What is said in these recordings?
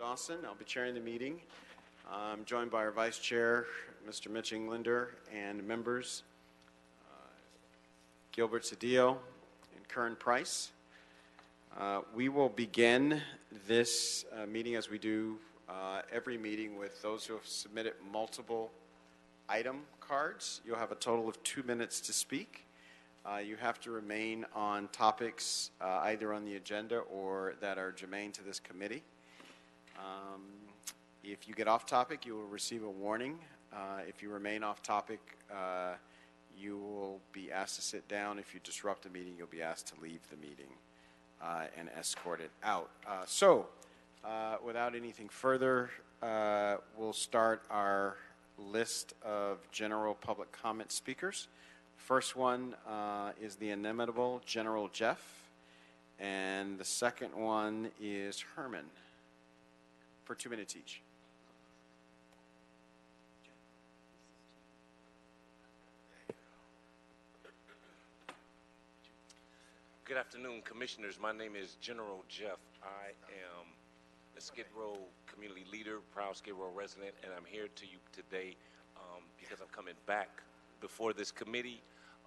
Dawson. I'll be chairing the meeting. I'm joined by our Vice Chair, Mr. Mitch Englander, and members uh, Gilbert Cedillo and Curren Price. Uh, We will begin this uh, meeting as we do uh, every meeting with those who have submitted multiple item cards. You'll have a total of two minutes to speak. Uh, You have to remain on topics uh, either on the agenda or that are germane to this committee. Um, If you get off topic, you will receive a warning. Uh, If you remain off topic, uh, you will be asked to sit down. If you disrupt the meeting, you'll be asked to leave the meeting uh, and escorted out. Uh, So, uh, without anything further, uh, we'll start our list of general public comment speakers. First one is the inimitable General Jeff, and the second one is Herman for two minutes each. Good afternoon, Commissioners. My name is General Jeff. I am a Skid Row community leader, proud Skid Row resident, and I'm here to you today um, because I'm coming back before this committee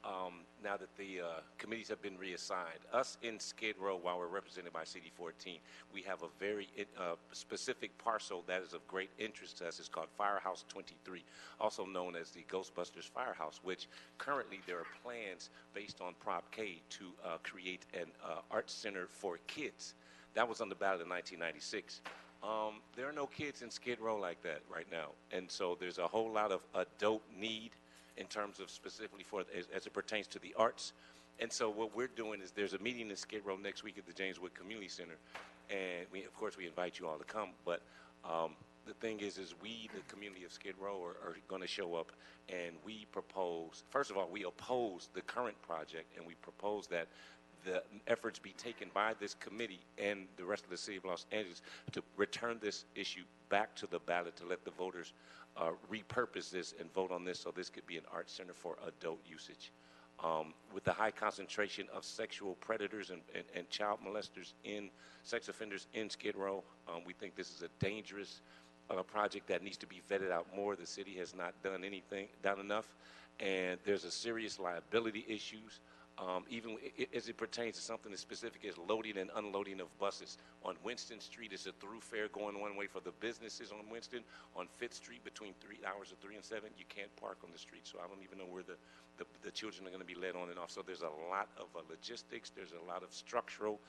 um, now that the uh, committees have been reassigned. Us in Skid Row, while we're represented by CD14, we have a very uh, specific parcel that is of great interest to us. It's called Firehouse 23, also known as the Ghostbusters Firehouse, which currently there are plans based on Prop K to uh, create an uh, art center for kids. That was on the ballot in 1996. Um, there are no kids in Skid Row like that right now, and so there's a whole lot of adult need in terms of specifically for as, as it pertains to the arts. And so what we're doing is there's a meeting in Skid Row next week at the James Wood Community Center, and we of course we invite you all to come. But um, the thing is, is we the community of Skid Row are, are going to show up, and we propose. First of all, we oppose the current project, and we propose that the efforts be taken by this committee and the rest of the city of Los Angeles to return this issue back to the ballot to let the voters uh, repurpose this and vote on this so this could be an art center for adult usage. Um, with the high concentration of sexual predators and, and, and child molesters in sex offenders in Skid Row, um, we think this is a dangerous uh, project that needs to be vetted out more. The city has not done anything, done enough, and there's a serious liability issues um, even as it pertains to something as specific as loading and unloading of buses. On Winston Street, it's a through fare going one way for the businesses on Winston. On Fifth Street, between three hours of three and seven, you can't park on the street. So I don't even know where the, the, the children are going to be led on and off. So there's a lot of uh, logistics, there's a lot of structural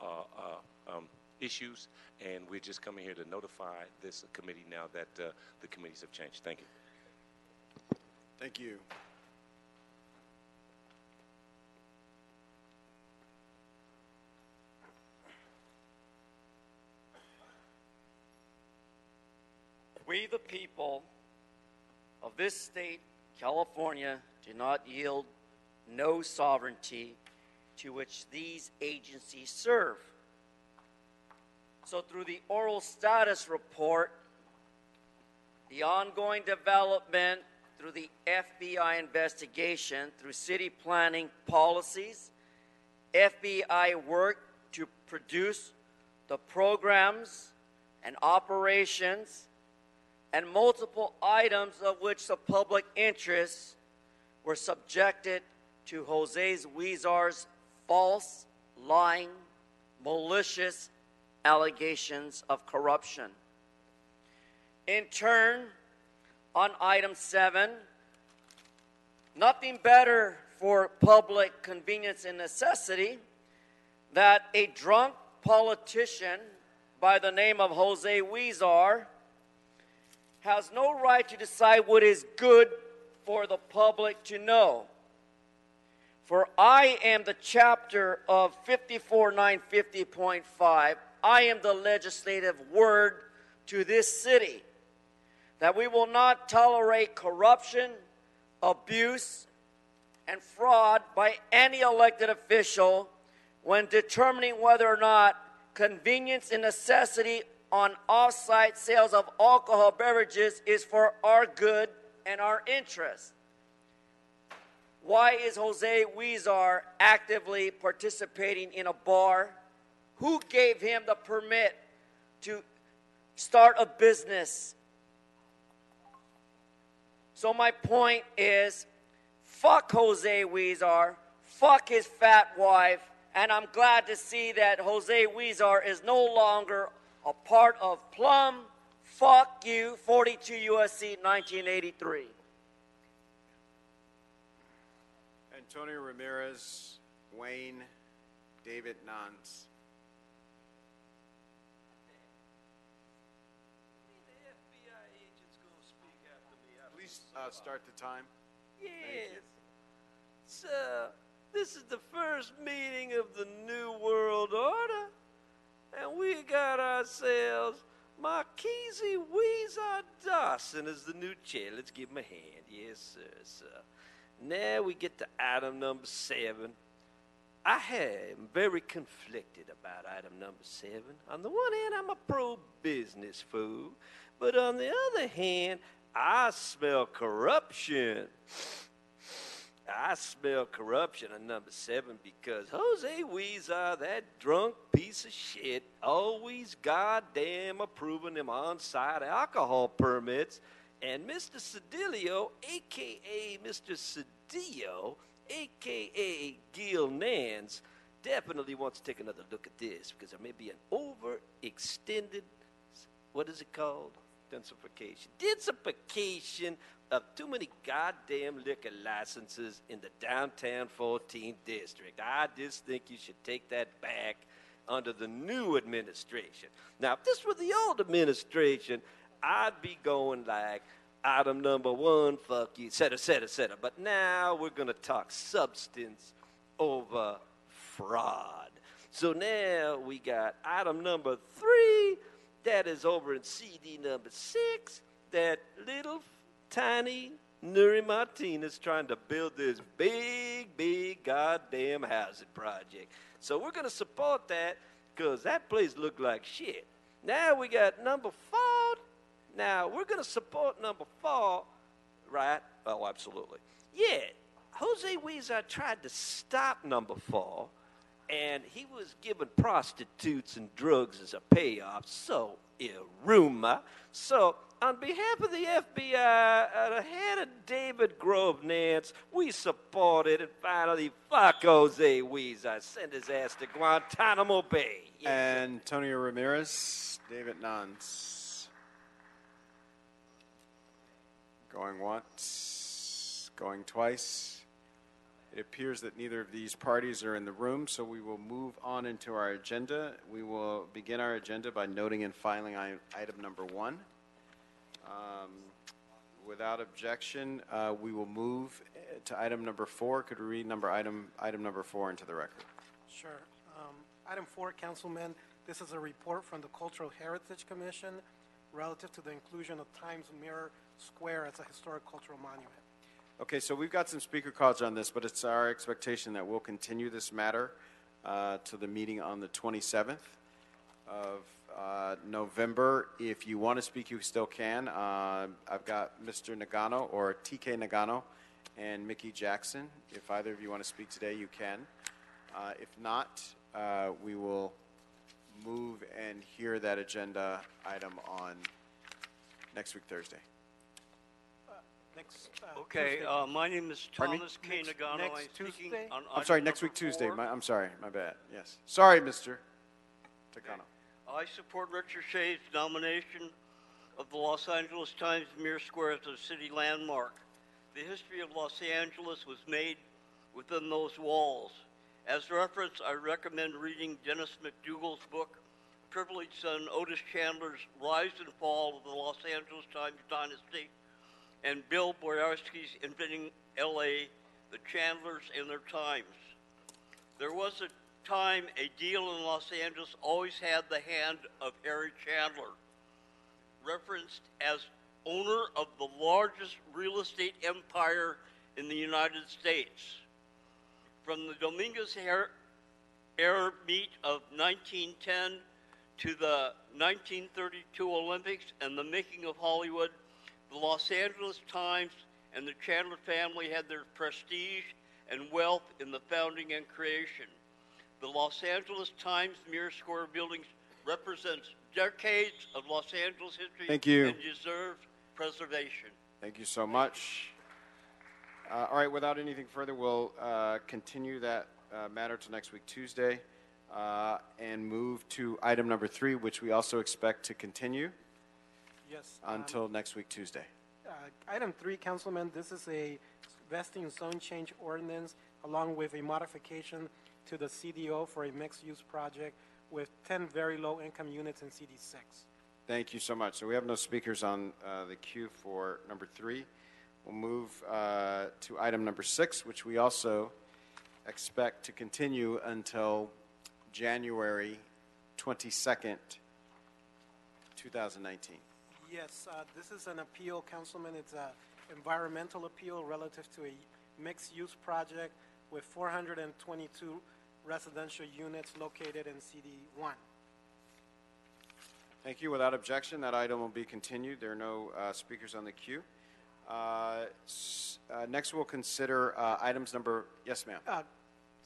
uh, uh, um, issues, and we're just coming here to notify this committee now that uh, the committees have changed. Thank you. Thank you. We, the people of this state, California, do not yield no sovereignty to which these agencies serve. So, through the oral status report, the ongoing development through the FBI investigation, through city planning policies, FBI work to produce the programs and operations and multiple items of which the public interest were subjected to Jose Huizar's false, lying, malicious allegations of corruption. In turn, on item seven, nothing better for public convenience and necessity that a drunk politician by the name of Jose Huizar has no right to decide what is good for the public to know. For I am the chapter of 54950.5. I am the legislative word to this city that we will not tolerate corruption, abuse, and fraud by any elected official when determining whether or not convenience and necessity on off-site sales of alcohol beverages is for our good and our interest. Why is Jose Huizar actively participating in a bar? Who gave him the permit to start a business. So my point is, fuck Jose Huizar, fuck his fat wife, and I'm glad to see that Jose Huizar is no longer a part of Plum. Fuck you, 42 USC 1983. Antonio Ramirez, Wayne, David Nance. Please uh, start the time. Yes. So, this is the first meeting of the New World Order, and we got ourselves Marquise Weezer Dawson as the new chair. Let's give him a hand. Yes, sir, sir. Now we get to item number seven. I am very conflicted about item number seven. On the one hand, I'm a pro business fool, but on the other hand, I smell corruption. I smell corruption on number seven because Jose Weezer, that drunk piece of shit, always goddamn approving them on site alcohol permits. And Mr. Cedillo, aka Mr. Cedillo, aka Gil Nance, definitely wants to take another look at this because there may be an overextended, what is it called? Densification. Densification of too many goddamn liquor licenses in the downtown 14th district. I just think you should take that back under the new administration. Now, if this were the old administration, I'd be going like item number one, fuck you, et cetera, et cetera, et cetera. But now we're going to talk substance over fraud. So now we got item number three, that is over in CD number six, that little tiny Nury Martinez trying to build this big, big goddamn housing project. So we're going to support that because that place looked like shit. Now we got number four. Now we're going to support number four, right? Oh, absolutely. Yeah, Jose Weezer tried to stop number four, and he was giving prostitutes and drugs as a payoff. So, Iruma. So, on behalf of the FBI, uh, the head of David Grove Nance, we support it, and finally, fuck Jose Weezer. Send his ass to Guantanamo Bay. Yes. Antonio Ramirez, David Nance. Going once, going twice. It appears that neither of these parties are in the room, so we will move on into our agenda. We will begin our agenda by noting and filing item number one. Um, Without objection, uh, we will move eh, to item number four. Could we read number item, item number four into the record? Sure. Um, Item four, Councilman, this is a report from the Cultural Heritage Commission relative to the inclusion of Times Mirror Square as a historic cultural monument. Okay, so we've got some speaker cards on this, but it's our expectation that we'll continue this matter uh, to the meeting on the 27th of uh, November. If you want to speak, you still can. Uh, I've got Mr. Nagano or TK Nagano and Mickey Jackson. If either of you want to speak today, you can. Uh, If not, uh, we will move and hear that agenda item on next week, Thursday. Next. uh, Okay, Tuesday. uh, my name is Pardon me? Thomas K. Next- Nagano. next I'm speaking Tuesday? on I'm sorry, item next number week Tuesday. four. My, I'm sorry, my bad. Yes. Sorry, Mr. Takano. I support Richard Shea's nomination of the Los Angeles Times Mirror Square as a city landmark. The history of Los Angeles was made within those walls. As reference, I recommend reading Dennis McDougal's book, Privileged Son Otis Chandler's Rise and Fall of the Los Angeles Times Dynasty, and Bill Boyarsky's Inventing L.A., The Chandlers and Their Times. There was a time a deal in Los Angeles always had the hand of Harry Chandler, referenced as owner of the largest real estate empire in the United States. From the Dominguez Air meet of 1910 to the 1932 Olympics and the making of Hollywood, the Los Angeles Times and the Chandler family had their prestige and wealth in the founding and creation. The Los Angeles Times Mirror Square buildings represents decades of Los Angeles history Thank you. and deserves preservation. Thank you so much. Uh, All right, without anything further, we'll uh, continue that uh, matter to next week, Tuesday, uh, and move to item number three, which we also expect to continue Yes. um, until next week, Tuesday. Uh, Item three, Councilman, this is a vesting zone change ordinance along with a modification to the CDO for a mixed-use project with 10 very low-income units in CD6. Thank you so much. So we have no speakers on uh, the queue for number three. We'll move uh, to item number six, which we also expect to continue until January 22nd, 2019. Yes, uh, this is an appeal, Councilman. It's an environmental appeal relative to a mixed-use project with 422 residential units located in CD1. Thank you. Without objection, that item will be continued. There are no uh, speakers on the queue. Uh, s- uh, Next, we'll consider uh, items number, yes, ma'am. Uh,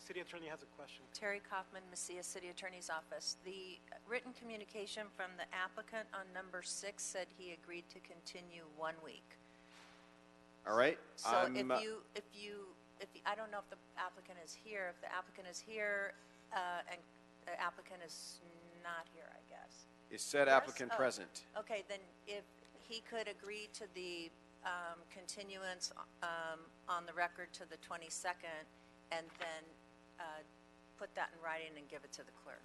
City Attorney has a question. Terry Kaufman, Macias City Attorney's Office. The written communication from the applicant on number six said he agreed to continue one week. All right? So I'm, if uh, you, if you, if, you- I don't know if the applicant is here. If the applicant is here, uh, and the applicant is not here, I guess. Is said Yes? applicant Oh, present? Okay, then if he could agree to the um, continuance um, on the record to the 22nd, and then uh, put that in writing and give it to the clerk.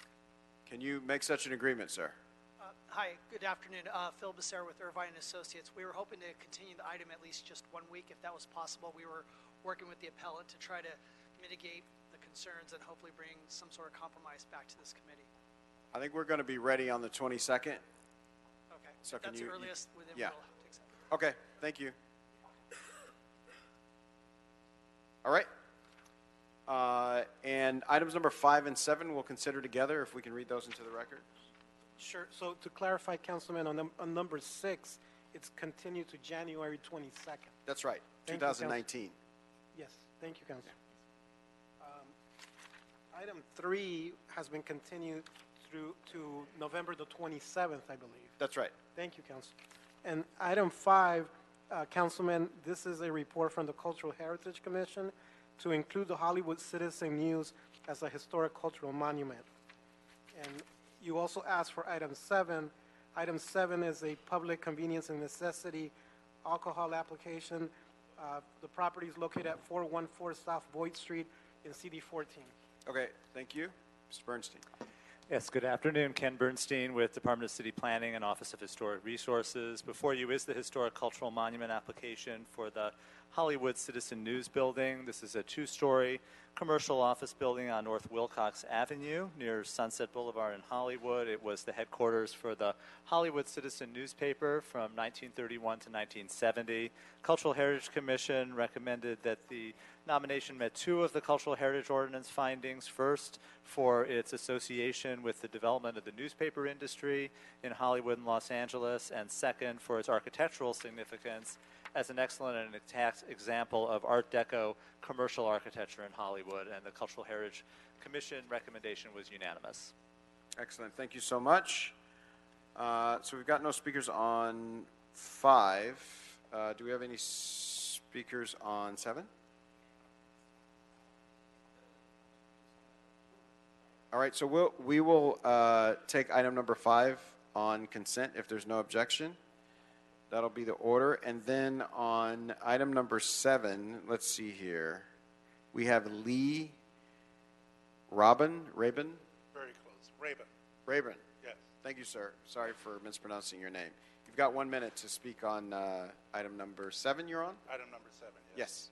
Can you make such an agreement, sir? Uh, Hi, good afternoon. Uh, Phil Becerra with Irvine and Associates. We were hoping to continue the item at least just one week, if that was possible. We were working with the appellant to try to mitigate the concerns and hopefully bring some sort of compromise back to this committee. I think we're going to be ready on the 22nd. Okay? So If can That's you- the you- earliest, within yeah. we'll have to accept. it. Okay, thank you. All right. Uh, And items number five and seven we'll consider together, if we can read those into the record. Sure, so to clarify, Councilman, on, num- on number six, it's continued to January 22nd. That's right, Thank you, Counsel. 2019. Yes, thank you, Council. Um, Item three has been continued through to November the 27th, I believe. That's right. Thank you, Council. And item five, uh, Councilman, this is a report from the Cultural Heritage Commission to include the Hollywood Citizen News as a historic cultural monument. And you also asked for item seven. Item seven is a public convenience and necessity alcohol application. Uh, The property is located at 414 South Boyd Street in CD 14. Okay, thank you. Mr. Bernstein. Yes, good afternoon. Ken Bernstein with Department of City Planning and Office of Historic Resources. Before you is the Historic Cultural Monument application for the Hollywood Citizen News Building. This is a two-story commercial office building on North Wilcox Avenue near Sunset Boulevard in Hollywood. It was the headquarters for the Hollywood Citizen newspaper from 1931 to 1970. Cultural Heritage Commission recommended that the nomination met two of the Cultural Heritage Ordinance findings. First, for its association with the development of the newspaper industry in Hollywood and Los Angeles, and second, for its architectural significance as an excellent and exact example of Art Deco commercial architecture in Hollywood. And the Cultural Heritage Commission recommendation was unanimous. Excellent, thank you so much. Uh, So we've got no speakers on five. Uh, Do we have any speakers on seven? All right, so we'll, we will uh, take item number five on consent if there's no objection. That'll be the order. And then on item number seven, let's see here. We have Lee Robin, Rabin? Very close. Raven. Rayburn. Yes. Thank you, sir. Sorry for mispronouncing your name. You've got one minute to speak on uh, item number seven you're on? Item number seven. Yes.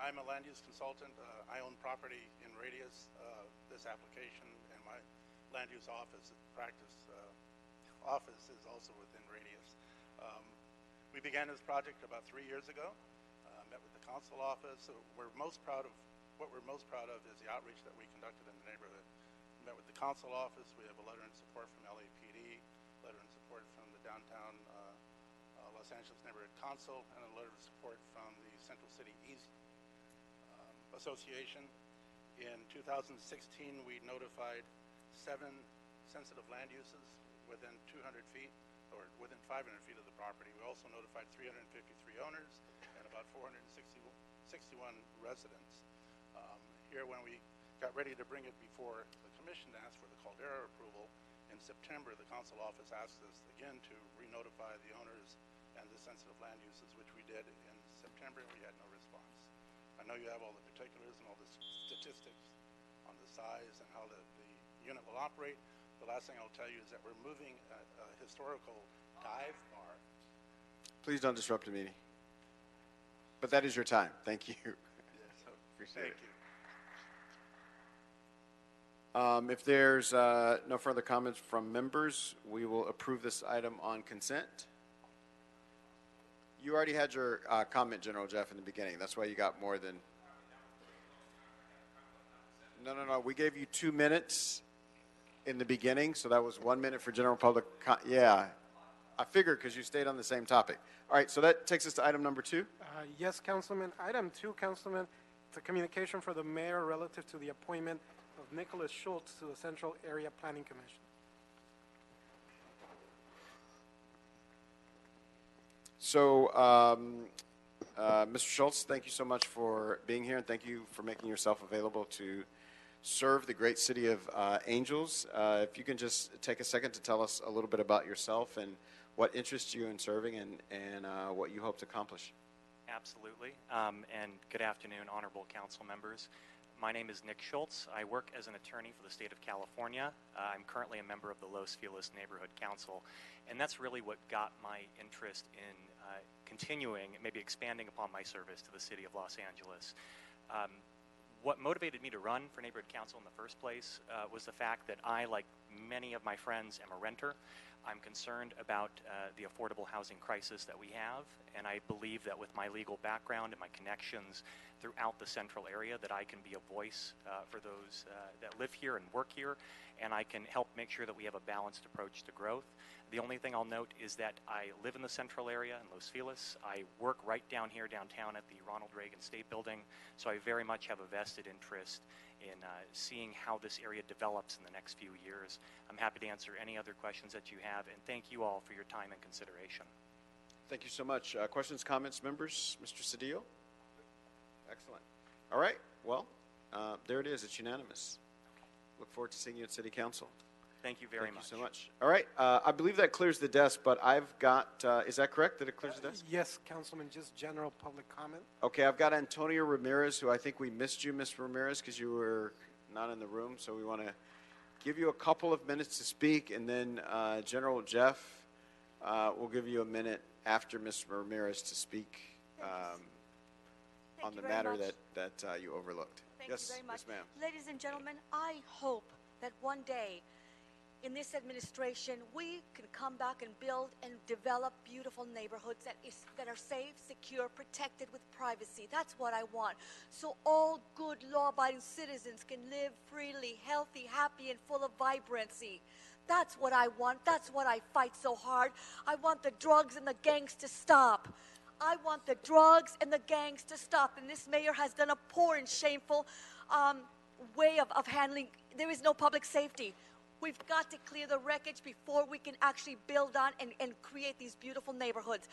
I'm a land use consultant. Uh, I own property in Radius. Uh, this application and my land use office practice uh, office is also within Radius. Um, we began this project about three years ago. Uh, met with the council office. So we're most proud of what we're most proud of is the outreach that we conducted in the neighborhood. Met with the council office. We have a letter in support from LAPD, letter in support from the downtown uh, uh, Los Angeles Neighborhood Council, and a letter of support from the Central City East Association. In 2016, we notified seven sensitive land uses within 200 feet, or within 500 feet of the property. We also notified 353 owners and about 461 residents. Um, Here, when we got ready to bring it before the commission to ask for the Caldera approval, in September, the council office asked us again to re-notify the owners and the sensitive land uses, which we did in September, and we had no response. I know you have all the particulars and all the statistics on the size and how the, the unit will operate. The last thing I'll tell you is that we're moving a, a historical dive bar Please don't disrupt the meeting. But that is your time. Thank you. Appreciate Thank it. you. Um, If there's uh, no further comments from members, we will approve this item on consent. You already had your uh, comment, General Jeff, in the beginning. That's why you got more than. No, no, no. We gave you two minutes in the beginning, so that was one minute for general public. co- Yeah. I figured because you stayed on the same topic. All right, so that takes us to item number two. Uh, Yes, Councilman. Item two, Councilman, it's a communication for the mayor relative to the appointment of Nicholas Schultz to the Central Area Planning Commission. So, um, uh, Mr. Schultz, thank you so much for being here, and thank you for making yourself available to serve the great city of uh, Angels. Uh, if you can just take a second to tell us a little bit about yourself and what interests you in serving and, and uh, what you hope to accomplish. Absolutely. Um, and good afternoon, honorable council members. My name is Nick Schultz. I work as an attorney for the state of California. Uh, I'm currently a member of the Los Feliz Neighborhood Council, and that's really what got my interest in continuing, maybe expanding upon my service to the city of Los Angeles. Um, what motivated me to run for neighborhood council in the first place uh, was the fact that I, like many of my friends, am a renter. I'm concerned about uh, the affordable housing crisis that we have, and I believe that with my legal background and my connections throughout the central area, that I can be a voice uh, for those uh, that live here and work here, and I can help make sure that we have a balanced approach to growth. The only thing I'll note is that I live in the central area in Los Feliz. I work right down here downtown at the Ronald Reagan State Building, so I very much have a vested interest in uh, seeing how this area develops in the next few years. I'm happy to answer any other questions that you have, and thank you all for your time and consideration. Thank you so much. Uh, questions, comments, members? Mr. Cedillo? Excellent. All right, well, uh, there it is. It's unanimous. Look forward to seeing you at City Council. Thank you very Thank much. Thank you so much. All right, uh, I believe that clears the desk, but I've got, uh, is that correct, that it clears the desk? Yes, Councilman, just general public comment. Okay, I've got Antonio Ramirez, who I think we missed you, Ms. Ramirez, because you were not in the room, so we want to give you a couple of minutes to speak, and then uh, General Jeff uh, will give you a minute after Ms. Ramirez to speak um, Thank on you the very matter much. that, that uh, you overlooked. Thank yes, you very much. Yes, ma'am. Ladies and gentlemen, I hope that one day in this administration we can come back and build and develop beautiful neighborhoods that is that are safe, secure, protected with privacy. That's what I want. So all good law-abiding citizens can live freely, healthy, happy and full of vibrancy. That's what I want. That's what I fight so hard. I want the drugs and the gangs to stop. I want the drugs and the gangs to stop. And this mayor has done a poor and shameful um, way of, of handling. There is no public safety. We've got to clear the wreckage before we can actually build on and, and create these beautiful neighborhoods.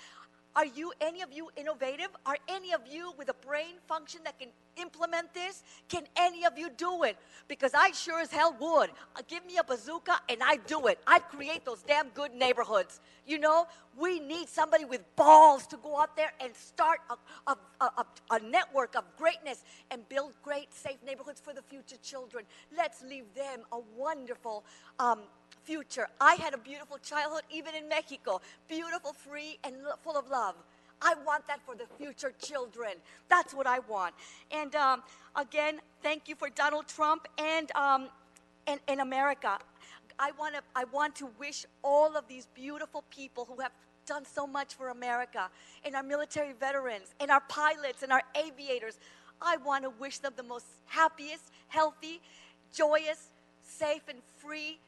Are you, any of you, innovative? Are any of you with a brain function that can implement this? Can any of you do it? Because I sure as hell would. Uh, Give me a bazooka and I'd do it. I'd create those damn good neighborhoods. You know, we need somebody with balls to go out there and start a, a, a, a, a network of greatness and build great, safe neighborhoods for the future children. Let's leave them a wonderful um, future. I had a beautiful childhood, even in Mexico. Beautiful, free, and full of love. I want that for the future children. That's what I want. And um, again, thank you for Donald Trump and, um, and, and America. I want to I want to wish all of these beautiful people who have done so much for America and our military veterans and our pilots and our aviators. I want to wish them the most happiest, healthy, joyous, safe and free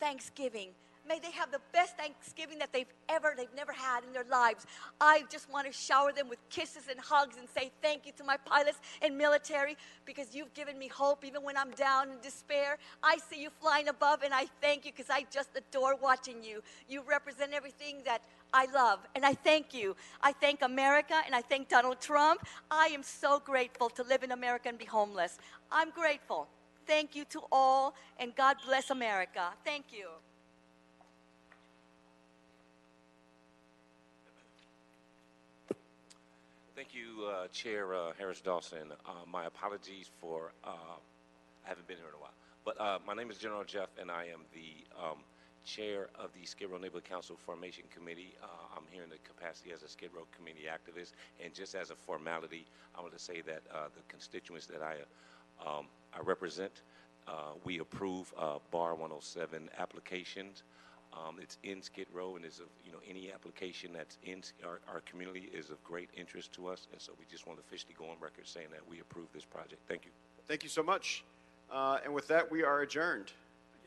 Thanksgiving. May they have the best Thanksgiving that they've ever, they've never had in their lives. I just want to shower them with kisses and hugs and say thank you to my pilots and military because you've given me hope even when I'm down in despair. I see you flying above and I thank you because I just adore watching you. You represent everything that I love and I thank you. I thank America and I thank Donald Trump. I am so grateful to live in America and be homeless. I'm grateful. Thank you to all and God bless America. Thank you. Thank you, uh, Chair uh, Harris Dawson. Uh, my apologies for uh, I haven't been here in a while, but uh, my name is General Jeff, and I am the um, chair of the Skid Row Neighborhood Council Formation Committee. Uh, I'm here in the capacity as a Skid Row community activist, and just as a formality, I want to say that the constituents that I um, I represent, we approve Bar 107 applications. Um, it's in Skid Row, and is of you know any application that's in our, our community is of great interest to us, and so we just want to officially go on record saying that we approve this project. Thank you. Thank you so much. Uh, and with that, we are adjourned.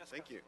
Thank you.